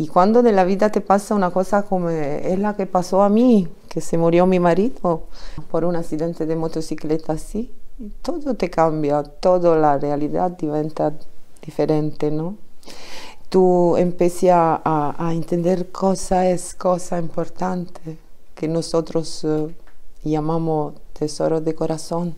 Y cuando de la vida te pasa una cosa como es la que pasó a mí, que se murió mi marido por un accidente de motocicleta así, todo te cambia, toda la realidad diventa diferente, ¿no? Tú empiezas a, a entender cosa es cosa importante que nosotros uh, llamamos tesoro de corazón.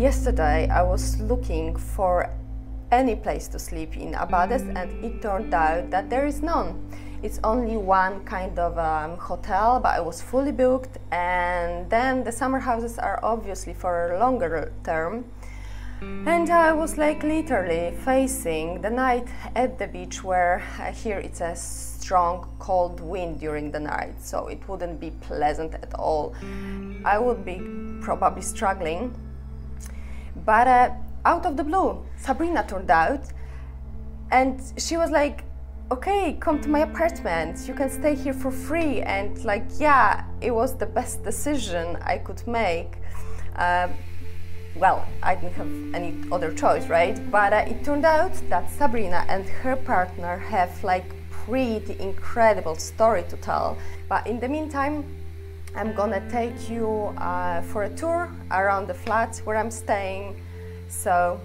Yesterday I was looking for any place to sleep in Abades and it turned out that there is none. It's only one kind of um, hotel, but it was fully booked. And then the summer houses are obviously for a longer term. And I was like literally facing the night at the beach where uh, here it's a strong cold wind during the night, so it wouldn't be pleasant at all. I would be probably struggling. But uh, out of the blue, Sabrina turned out, and she was like, okay, come to my apartment. You can stay here for free. And like, yeah, it was the best decision I could make. Uh, well, I didn't have any other choice, right? But uh, it turned out that Sabrina and her partner have like pretty incredible story to tell. But in the meantime, I'm gonna take you uh, for a tour around the flat where I'm staying. So,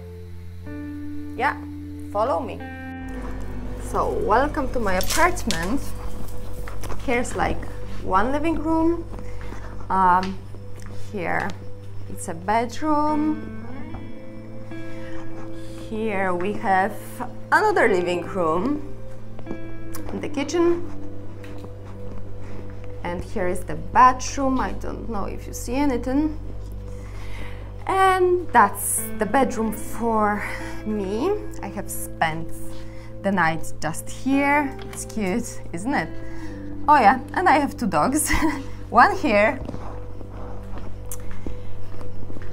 yeah, follow me. So, welcome to my apartment. Here's like one living room. Um, here it's a bedroom. Here we have another living room, the kitchen. And here is the bathroom. I don't know if you see anything. And that's the bedroom for me. I have spent the night just here. It's cute, isn't it? Oh yeah, and I have two dogs. one here,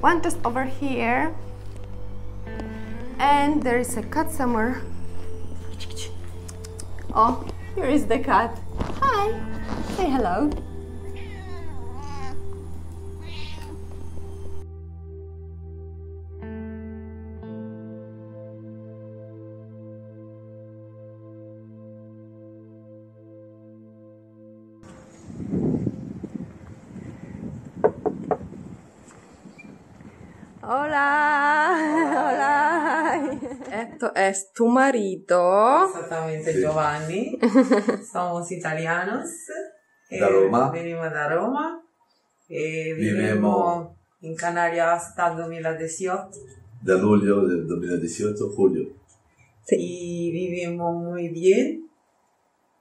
one just over here, and there is a cat somewhere. Oh, here is the cat. Hi, say hello. Esto es tu marido. Exactamente, Giovanni. Somos italianos. Da Roma. Venimos de Roma. E Vivimos- in Canarias hasta el 2018. Da luglio del 2018, julio. Y vivimos muy bien.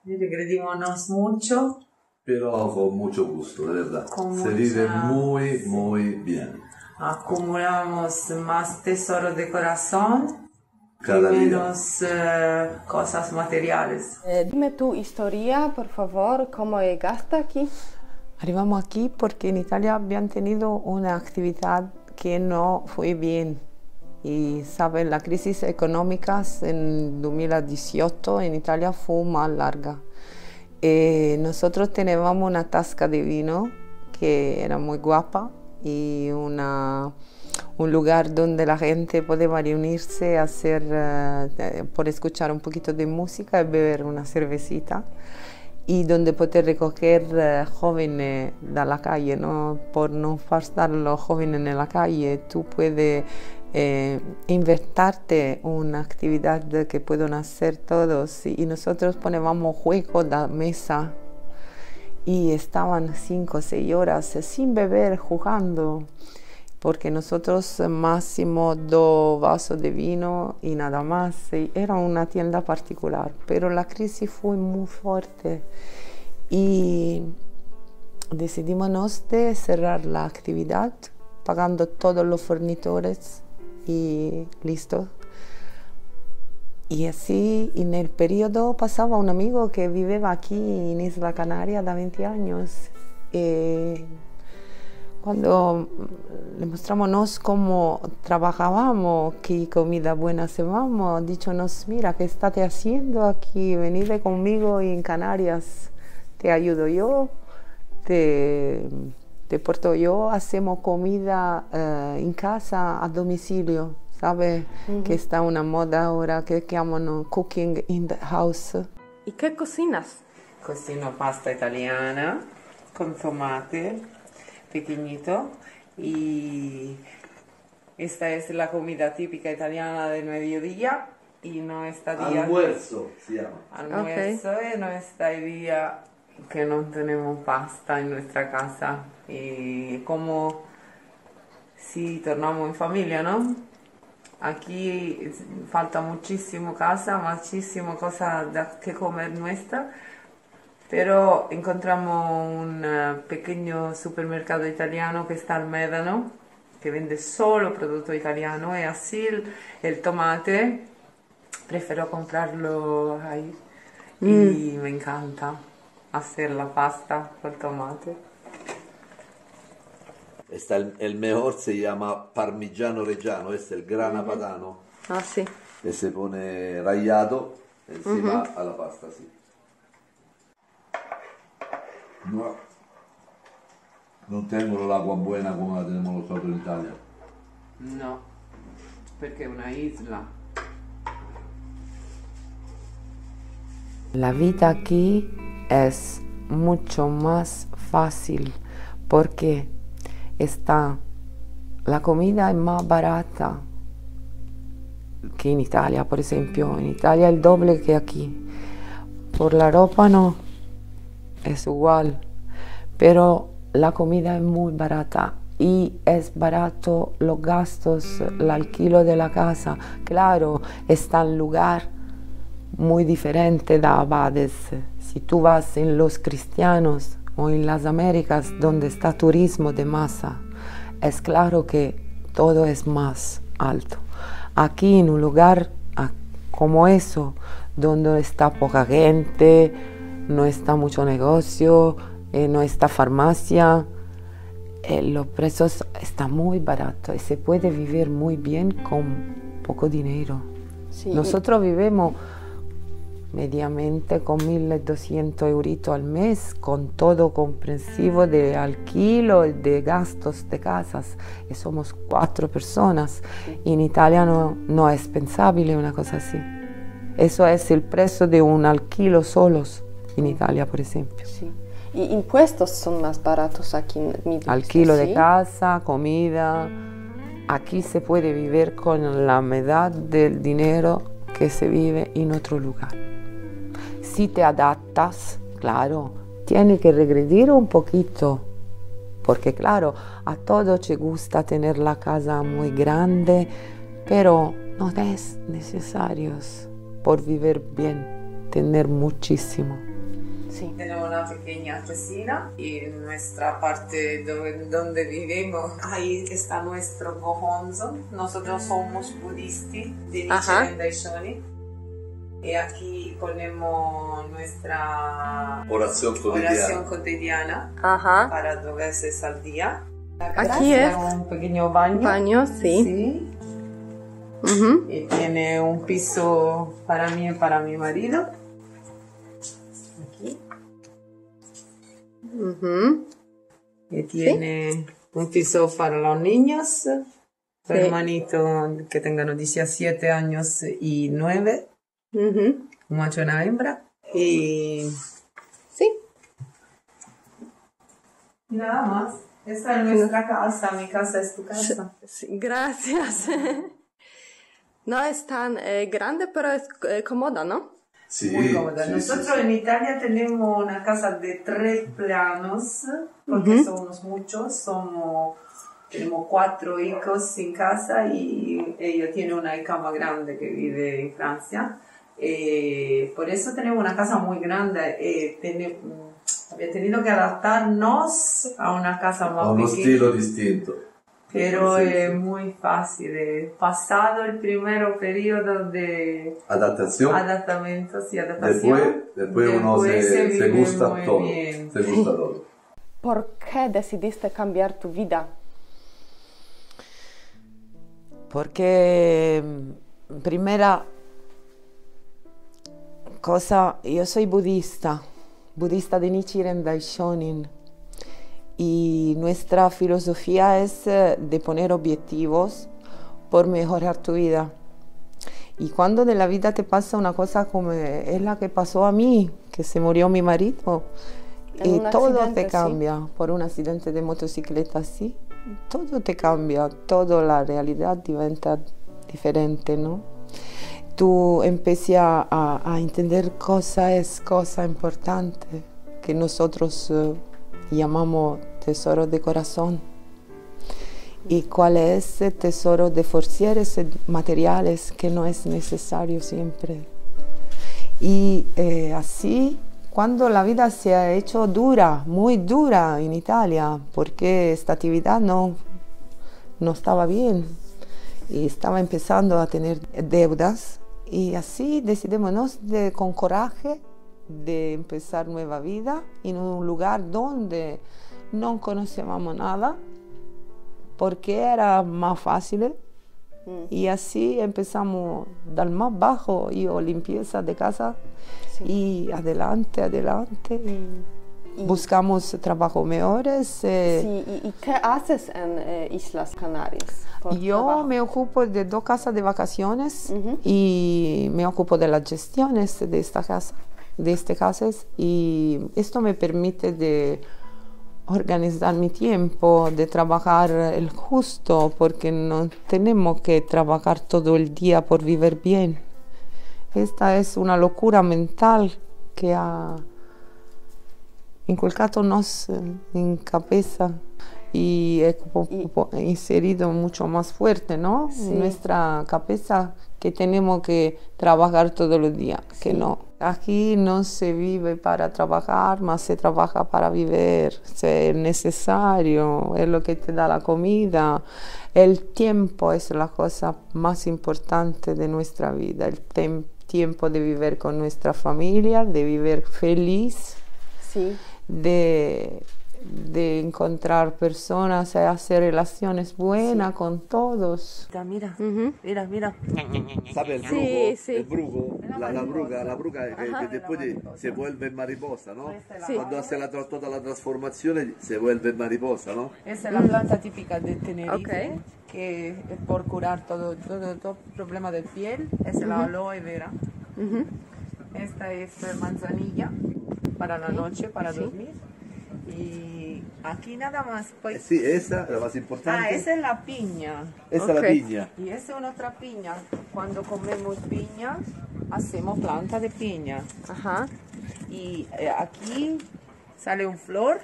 Regredimos mucho. Pero con mucho gusto, de verdad. Con Se mucha- vive muy, muy bien. Acumulamos más tesoros de corazón Cada y día. menos eh, cosas materiales. Eh, dime tu historia, por favor, cómo llegaste aquí. Arrivamos aquí porque en Italia habían tenido una actividad que no fue bien. Y saben, la crisis económica en 2018 en Italia fue más larga. Eh, nosotros teníamos una tasca de vino que era muy guapa y una, un lugar donde la gente podía reunirse, hacer, eh, por escuchar un poquito de música y beber una cervecita y donde poter recoger eh, jóvenes de la calle, ¿no? por no estar los jóvenes en la calle, tú puedes eh, inventarte una actividad que pueden hacer todos y nosotros poníamos juegos de mesa y estaban cinco o seis horas sin beber jugando porque nosotros máximo dos vasos de vino y nada más. Era una tienda particular, pero la crisis fue muy fuerte y decidimos de cerrar la actividad pagando todos los fornitores y listo. y así en el periodo pasaba un amigo que vivía aquí en Isla Canaria de 20 años. Eh, cuando le mostramos cómo trabajábamos, qué comida buena hacíamos, dichonos, mira, ¿qué estás haciendo aquí? Venid conmigo en Canarias, te ayudo yo, te, te porto yo, hacemos comida eh, en casa a domicilio, ¿sabes? Que está una moda ahora que llaman cooking in the house. ¿Y qué cocinas? Cocino pasta italiana con tomate pequeñito y esta es la comida típica italiana del mediodía y no está día Almuerzo si llama. almuerzo y no está día que no tenemos pasta en nuestra casa y como si tornamos en familia, ¿no? Aquí falta muchísimo casa, muchísimo cosa da- que comer nuestra, pero encontramos un eh, pequeño supermercado italiano que está al Médano, que vende solo producto italiano y así el, el tomate prefiero comprarlo ahí y me encanta hacer la pasta con tomate. Está el, el mejor se llama parmigiano reggiano, este es el grana padano, Ah, sí. que se pone rallado encima a la pasta, sí. No, non tengono l'acqua buona come la tenemos nosotros in Italia. No, perché è una isla. La vida aquí es mucho más fácil porque está la comida es más barata que en Italia, por ejemplo. En Italia el doble que aquí. Por la ropa no, es igual, pero la comida es muy barata y es barato los gastos, el alquilo de la casa. Claro, está en lugar muy diferente de Abades. Si tú vas en los cristianos o en las Américas donde está turismo de masa, es claro que todo es más alto. Aquí en un lugar como eso, donde está poca gente, no está mucho negocio, eh, no está farmacia, eh, los precios están muy baratos y se puede vivir muy bien con poco dinero. Sí, Nosotros vivimos mediamente con 1.200 euritos al mes, con todo comprensivo de alquilo y de gastos de casas. Y somos cuatro personas. Y en Italia no, no es pensable una cosa así. Eso es el precio de un alquilo solos en Italia, por ejemplo. sí. Y impuestos son más baratos aquí en Middle East, Alquilo de ¿sí? casa, comida. Aquí se puede vivir con la mitad del dinero que se vive en otro lugar. Si te adaptas, claro, tiene que regredir un poquito, porque claro, a todos te gusta tener la casa muy grande, pero no es necesario por vivir bien tener muchísimo. Sí. Tenemos una pequeña piscina y en nuestra parte donde, donde vivimos, ahí está nuestro gohonzo. Nosotros somos budistas de. Nichiren Daishonin. Y aquí ponemos nuestra Oración quotidiana. oración cotidiana Ajá. para dos veces al día. Aquí Tiene es un pequeño baño. baño, sí. Sí. Ujú. Y tiene un piso para mí y para mi marido. Ujú. que tiene un piso para los niños, Sí. hermanito que tengan 17 años y 9, Ujú. un macho y una hembra. Y, Sí. y nada más. Esta es nuestra casa, mi casa es tu casa. Sí, Gracias. No es tan eh, grande, pero es eh, cómoda, ¿no? Sí, Muy cómoda. sí, Nosotros sí, en Italia tenemos una casa de tres planos, porque somos muchos, somos, tenemos cuatro hijos en casa y ella tiene una más grande que vive en Francia. Eh, por eso tenemos una casa muy grande. Eh, tene- había tenido que adaptarnos a una casa más uno pequeña. stile distinto. Pero Sí, es sí. muy fácil. Pasado el primer periodo de Adaptación. adaptamientos y adaptación, Después, después uno se, después se vive gusta muy todo. bien. Se gusta todo. ¿Por qué decidiste cambiar tu vida? Porque mm, primera cosa, yo soy budista, budista de Nichiren Daishonin. Y nuestra filosofía es eh, de poner objetivos por mejorar tu vida. Y cuando de la vida te pasa una cosa como es la que pasó a mí, que se murió mi marido, y un todo te sí. cambia por un accidente de motocicleta, sí. Todo te cambia, toda la realidad diventa diferente, ¿no? Tú empiezas a, a entender cosa es cosa importante que nosotros eh, llamamos tesoro de corazón y cuál es el tesoro de forcières materiales que no es necesario siempre. Y eh, así, cuando la vida se ha hecho dura, muy dura en Italia, porque esta actividad no, no estaba bien y estaba empezando a tener deudas, y así decidimos de, con coraje de empezar nueva vida en un lugar donde no conocíamos nada, porque era más fácil. Y así empezamos del más bajo, yo limpieza de casa Sí. y adelante, adelante. y buscamos trabajos mejores. eh, Sí, ¿y, y qué haces en eh, Islas Canarias? Yo trabajo? me ocupo de dos casas de vacaciones y me ocupo de las gestiones de esta casa, de este casas y esto me permite de organizar mi tiempo, de trabajar el justo, porque no tenemos que trabajar todo el día por vivir bien. Esta es una locura mental que ha inculcado nos en cabeza y es inserido mucho más fuerte, ¿no? Sí. En nuestra cabeza que tenemos que trabajar todos los días, que no. Aquí no se vive para trabajar, más se trabaja para vivir, es necesario, es lo que te da la comida. El tiempo es la cosa más importante de nuestra vida, el tiempo de vivir con nuestra familia, de vivir feliz, Sí. de, de encontrar personas, de hacer relaciones buenas con todos. Mira, mira, mira. ¿Sabe el Sí, brujo? sí. El brujo, la, la bruja, la bruja que, que después de- se vuelve mariposa, ¿no? Sí. Cuando hace la, toda la transformación se vuelve mariposa, ¿no? Esa es la planta típica de Tenerife, Ok. que es por curar todo, todo, todo problema de piel, es la aloe vera. Esta es manzanilla para la noche, para dormir. Y aquí nada más, pues... Sí, esa es la más importante. Ah, esa es la piña. Esa es la piña. Y esa es otra piña. Cuando comemos piña, hacemos planta de piña. Ajá. Y eh, aquí sale un flor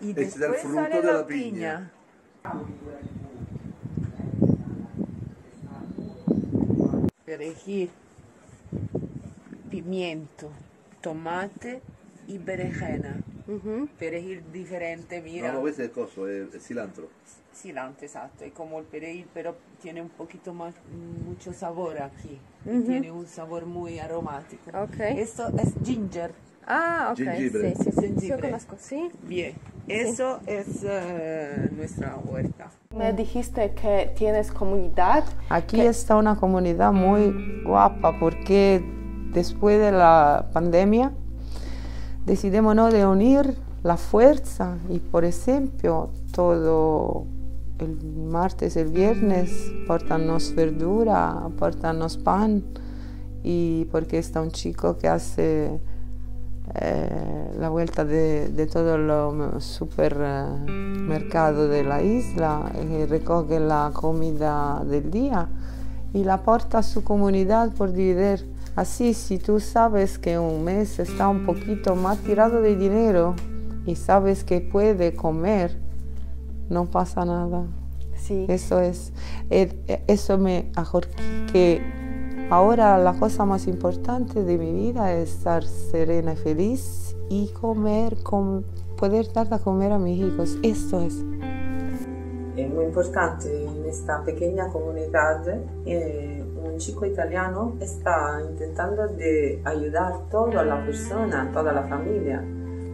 y Ese es el después fruto sale de la, la piña. piña. Perejil, pimiento, tomate y berenjena. Perejil diferente, mira. No, no, es coso, es, es cilantro. cilantro, exacto. Es como el perejil, pero tiene un poquito más, mucho sabor aquí. Y tiene un sabor muy aromático. Ok. Esto es ginger. Ah, ok. Jengibre. Sí, sí, sí. Sí, yo conozco. Sí. Bien, eso es eh, nuestra huerta. Me dijiste que tienes comunidad. Aquí está una comunidad muy guapa porque después de la pandemia decidimos ¿no? de unir la fuerza y por ejemplo todo el martes, el viernes portanos verdura, portanos pan y porque está un chico que hace eh, la vuelta de, de todo el supermercado de la isla y recoge la comida del día y la porta a su comunidad por dividir. Así, si tú sabes que un mes está un poquito más tirado de dinero y sabes que puede comer, no pasa nada. Sí. Eso es, eh, eso me ahor- que ahora la cosa más importante de mi vida es estar serena y feliz y comer, com- poder dar de comer a mis hijos. Esto es. En muy importante en esta pequeña comunidad. Eh, un chico italiano está intentando de ayudar toda la persona, toda la familia,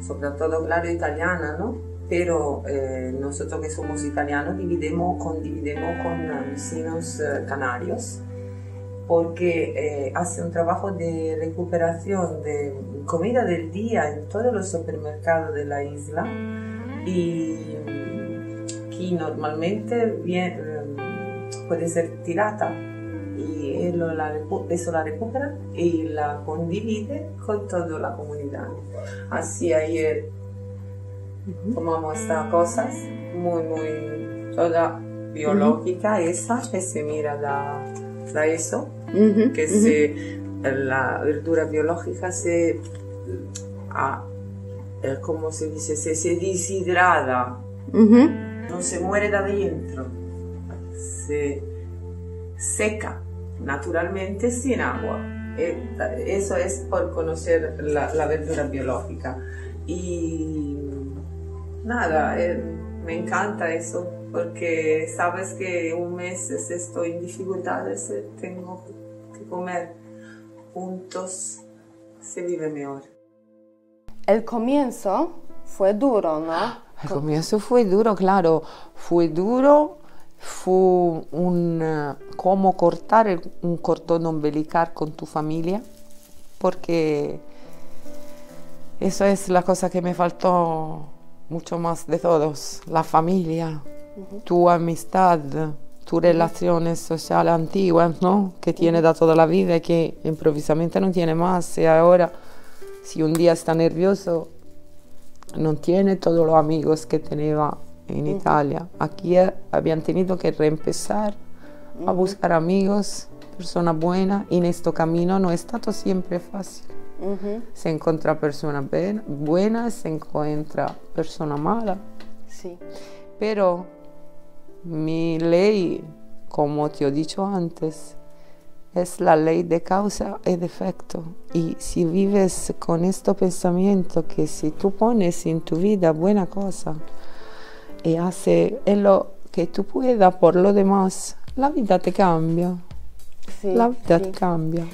sobre todo, claro, italiana, ¿no? Pero eh, nosotros que somos italianos dividimos, condividimos con vecinos eh, canarios porque eh, hace un trabajo de recuperación de comida del día en todos los supermercados de la isla y que normalmente viene, puede ser tirata y él la, eso la recupera y la condivide con toda la comunidad. Así ayer tomamos estas cosas muy, muy, toda biológica, esa que se mira da, da eso que se, la verdura biológica se, ah, como se dice, se, se deshidrada, no se muere de adentro, se seca naturalmente sin agua. Eh, eso es por conocer la, la verdura biológica. Y nada, eh, me encanta eso, porque sabes que un mes estoy en dificultades, eh, tengo comer juntos se vive mejor. El comienzo fue duro, ¿no? El comienzo fue duro, claro, fue duro, fue un cómo cortar un cordón umbilical con tu familia, porque eso es la cosa que me faltó mucho más de todos, la familia, tu amistad, tus relaciones sociales antiguas, ¿no? Que tiene da toda la vida y que improvisamente no tiene más. Y ahora, si un día está nervioso, no tiene todos los amigos que tenía en Italia. Aquí habían tenido que reempezar a buscar amigos, personas buenas, y en este camino no ha estado siempre fácil. Se encuentra personas buenas, se encuentra personas malas. Sí. Pero mi ley, como te he dicho antes, es la ley de causa y de efecto. Y si vives con este pensamiento que si tú pones en tu vida buena cosa y haces lo que tú puedas por lo demás, la vida te cambia. la vida te cambia.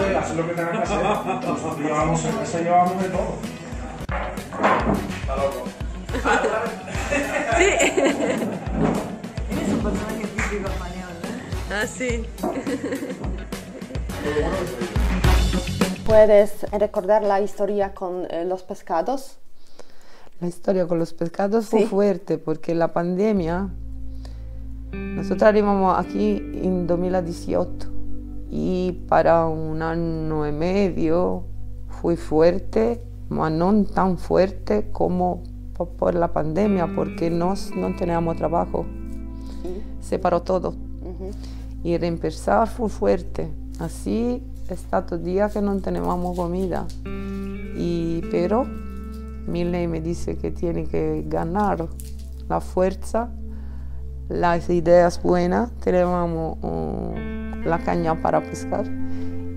De hacer lo que tengas que hacer. Nosotros llevamos, casa llevamos de todo. Está loco. Sí. Eres un personaje típico español, ¿eh? Ah, sí. ¿Puedes recordar la historia con eh, los pescados? La historia con los pescados fue Sí. fuerte porque la pandemia, nosotros arribamos aquí en 2018 y para un año y medio fue fuerte, pero no tan fuerte como po- por la pandemia porque nos no teníamos trabajo. Se paró todo. Y reempezar fue fuerte. Así è stato día que no teníamos comida. Y, pero Miley me dice que tiene que ganar la fuerza, las ideas buenas. Teníamos uh, la caña para pescar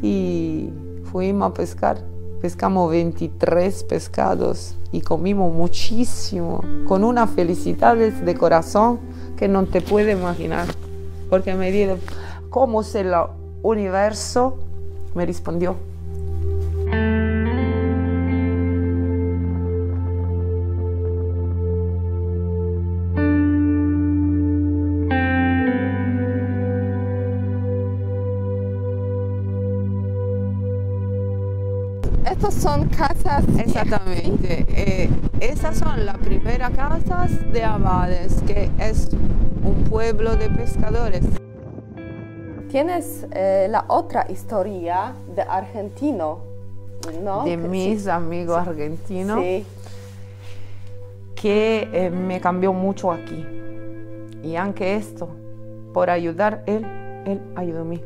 y fuimos a pescar. Pescamos 23 pescados y comimos muchísimo, con una felicidad de corazón que no te puedes imaginar. Porque me dijo, ¿cómo se el universo me respondió? Exactamente. Eh, esas son las primeras casas de Abades, que es un pueblo de pescadores. Tienes eh, la otra historia de argentino, ¿no? De mis amigos argentinos. Sí. que eh, me cambió mucho aquí. Y aunque esto, por ayudar él, él ayudó a mí.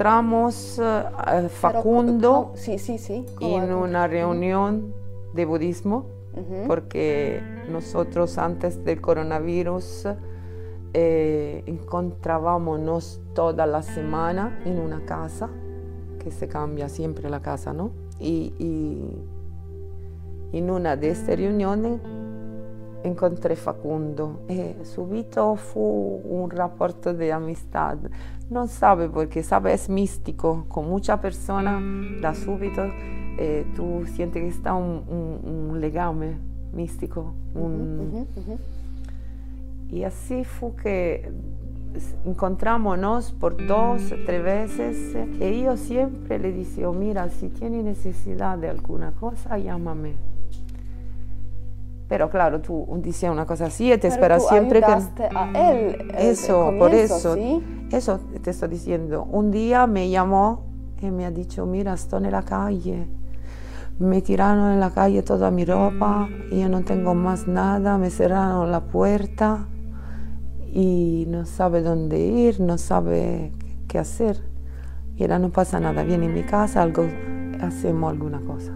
Encontramos eh, a Pero, Facundo ¿cómo- Sí, sí, sí. ¿Cómo- en una reunión de budismo, Ujú. porque nosotros antes del coronavirus eh, encontrábamos toda la semana en una casa, que se cambia siempre la casa, ¿no? Y, y en una de estas reuniones encontré Facundo e subito fu un rapporto de amistad. Non sabe perché, sabe, es místico, con mucha persona da subito eh, tú sientes que está un, un- un legame místico. un- Ujú, ujú. y así fue que encontrámonos por dos, tres veces y yo siempre le decía, mira, si tiene necesidad de alguna cosa, llámame. Pero claro, tú dices una cosa así y te esperas tú siempre que... a él. eh, Eso, de por comienzo, eso, ¿sí? eso te estoy diciendo. Un día me llamó y me ha dicho, mira, estoy en la calle. Me tiraron en la calle toda mi ropa y yo no tengo más nada. Me cerraron la puerta y no sabe dónde ir, no sabe qué hacer. Y era, no pasa nada, viene a mi casa, algo, hacemos alguna cosa.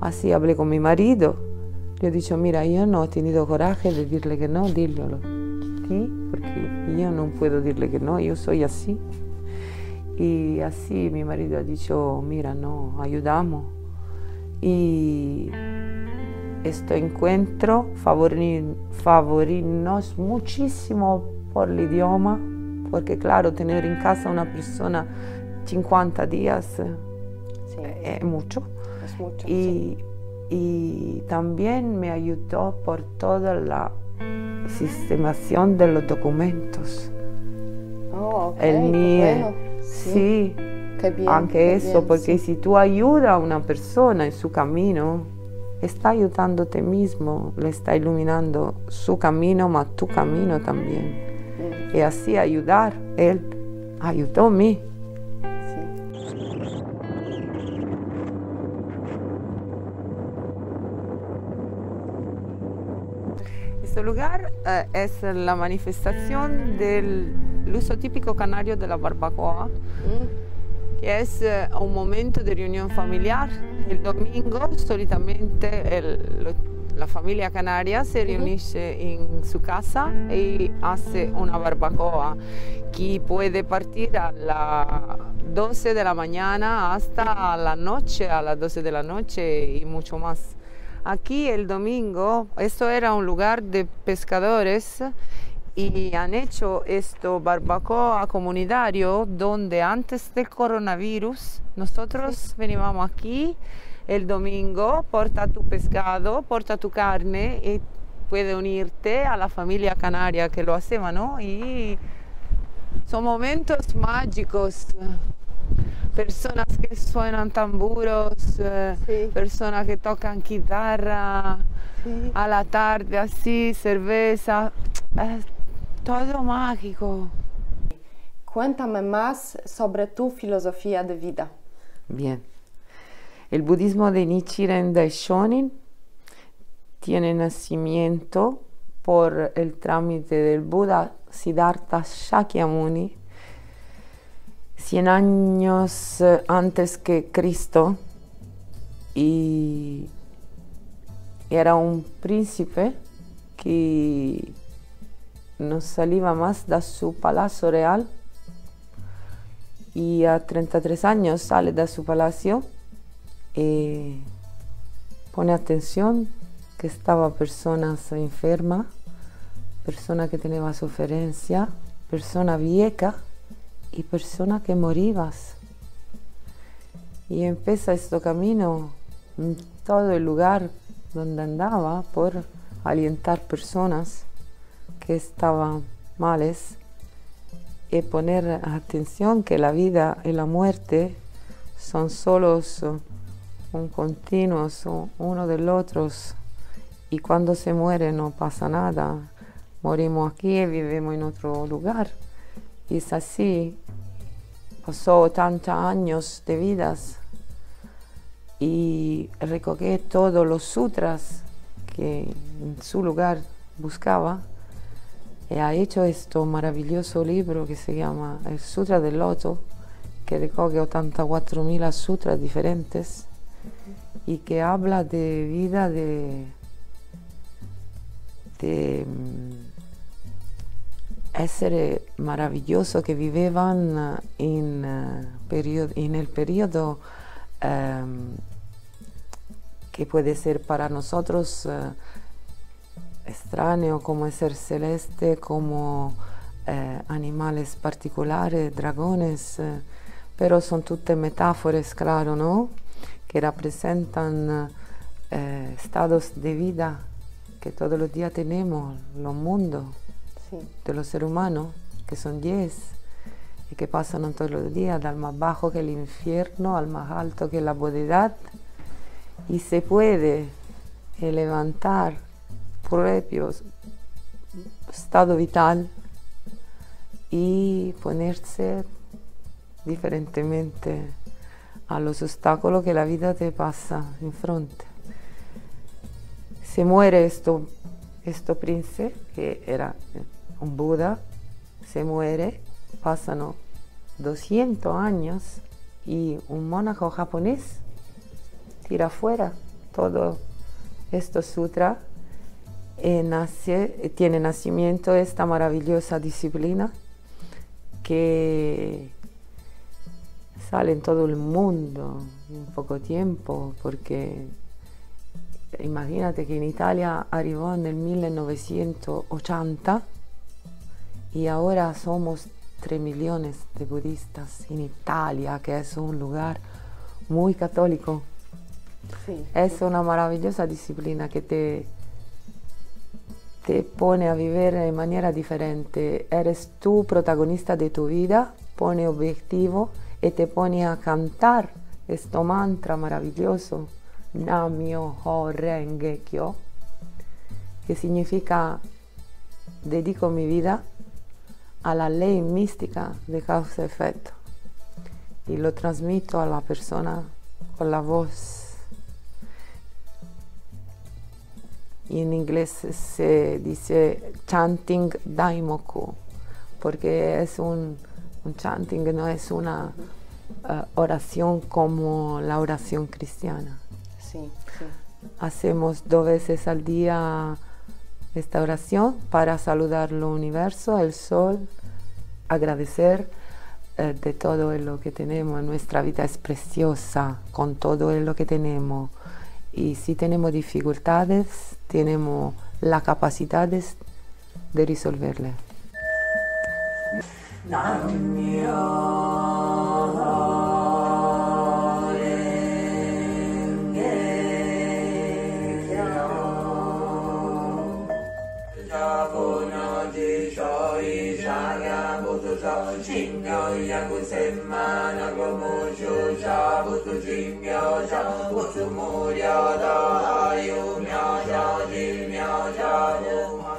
Así hablé con mi marido. Le he dicho, mira, yo no he tenido coraje de decirle que no, dílelo. ¿Sí? Porque yo no puedo decirle que no, yo soy así. Y así mi marido ha dicho, mira, no, ayudamos. Y este encuentro favorirnos muchísimo por el idioma, porque claro, tener en casa una persona 50 días eh, Sí, es mucho. es mucho. sí. Y, también me ayudó por toda la sistemación de los documentos. Oh, ok, el qué NIE. bueno. Sí, Qué bien. aunque qué eso, bien, porque sí. si tú ayudas a una persona en su camino, está ayudándote mismo, le está iluminando su camino, más tu camino también. Mm, Y así ayudar, él ayudó a mí. Este lugar eh, es la manifestación del uso típico canario de la barbacoa, Mm, que es eh, un momento de reunión familiar. El domingo, solitamente, el- la familia canaria se reúne en su casa y hace una barbacoa que puede partir a las 12 de la mañana hasta la noche, a las 12 de la noche y mucho más. Aquí el domingo, esto era un lugar de pescadores y han hecho esto barbacoa comunitario donde antes del coronavirus nosotros veníamos aquí el domingo, porta tu pescado, porta tu carne y puede unirte a la familia canaria que lo hacía, ¿no? Y son momentos mágicos. Personas que suenan tamburos, eh, Sí. personas que tocan guitarra, Sí. a la tarde así, cerveza, es todo mágico. Cuéntame más sobre tu filosofía de vida. Bien. El budismo de Nichiren Daishonin tiene nacimiento por el trámite del Buda Siddhartha Shakyamuni, 100 años eh, antes que Cristo, y era un príncipe que no salía más de su palacio real. Y a 33 años sale de su palacio y pone atención que estaba personas enfermas, persona que tenía suferencia, persona vieja y persona que morías. Y empieza este camino en todo el lugar donde andaba por alientar personas que estaban males y poner atención que la vida y la muerte son solos un continuo uno del otro y cuando se muere no pasa nada. Morimos aquí y vivimos en otro lugar. Y es así. Pasó tantos años de vidas y recogí todos los sutras que en su lugar buscaba y ha hecho este maravilloso libro que se llama El Sutra del Loto, que recoge 84.000 sutras diferentes y que habla de vida de, de essere mm, maravilloso que vivían en, uh, en el periodo um, que puede ser para nosotros uh, extraño como ser celeste, como uh, animales particulares, dragones, pero son tutte metáforas, claro, ¿no? que representan eh, estados de vida que todos los días tenemos, los de los seres humanos, que son 10 y que pasan todos los días, del más bajo que el infierno al más alto que la bodedad, y se puede levantar propio estado vital y ponerse diferentemente a los obstáculos que la vida te pasa en frente. Se muere esto, esto príncipe, que era Buda, se muere, pasan 200 años y un monaco japonés tira fuera todo esto sutra. Y nace, tiene nacimiento esta maravillosa disciplina que sale en todo el mundo en poco tiempo, porque imagínate que en Italia arribó en el 1980 y ahora somos 3 millones de budistas en Italia, que es un lugar muy católico. Es una maravillosa disciplina que te, te pone a vivir de manera diferente. Eres tú protagonista de tu vida, pone objetivo y te pone a cantar este mantra maravilloso, Namyo Ho Renge Kyo, que significa dedico mi vida a la ley mística de causa-efecto y lo transmito a la persona con la voz. Y en inglés se dice chanting daimoku, porque es un un chanting no es una eh, oración como la oración cristiana. Sí, Hacemos dos veces al día esta oración para saludar el universo, el sol, agradecer eh, de todo lo que tenemos. Nuestra vida es preciosa con todo lo que tenemos. Y si tenemos dificultades, tenemos la capacidad de resolverlas. jim yo ya Gu sem ma na Gu Mu jo ja bu tu jim ja bu tu Mu ya da ha yo mya ja jim mya ja bu ma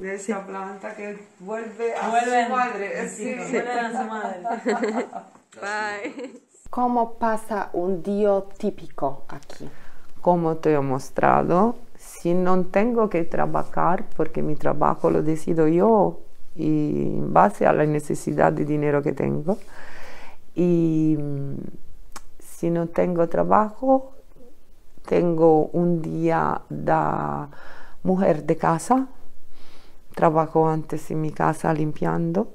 De esa planta que vuelve a su madre. Sí, vuelve a su madre. Bye. ¿Cómo pasa un día típico aquí? Como te he mostrado, si no tengo que trabajar, porque mi trabajo lo decido yo y en base a la necesidad de dinero que tengo, y si no tengo trabajo, tengo un día de mujer de casa, trabajo antes en mi casa limpiando.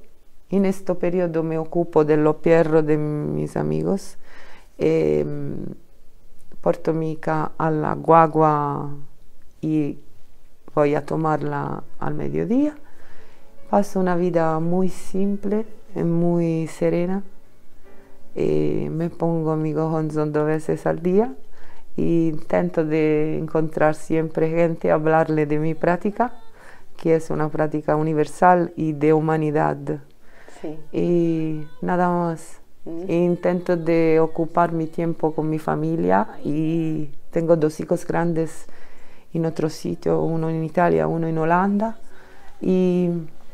En este periodo me ocupo de los perros de mis amigos. Eh, porto mi a la guagua y voy a tomarla al mediodía. Paso una vida muy simple, muy serena Eh, me pongo mi gojonzón dos veces al día intento de encontrar siempre gente, hablarle de mi práctica, que es una práctica universal y de humanidad. Sí. Y nada más. E intento de ocupar mi tiempo con mi familia y tengo dos hijos grandes en otro sitio, uno en Italia, uno en Holanda. Y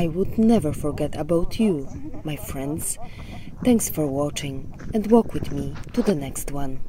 I would never forget about you, my friends. Thanks for watching and walk with me to the next one.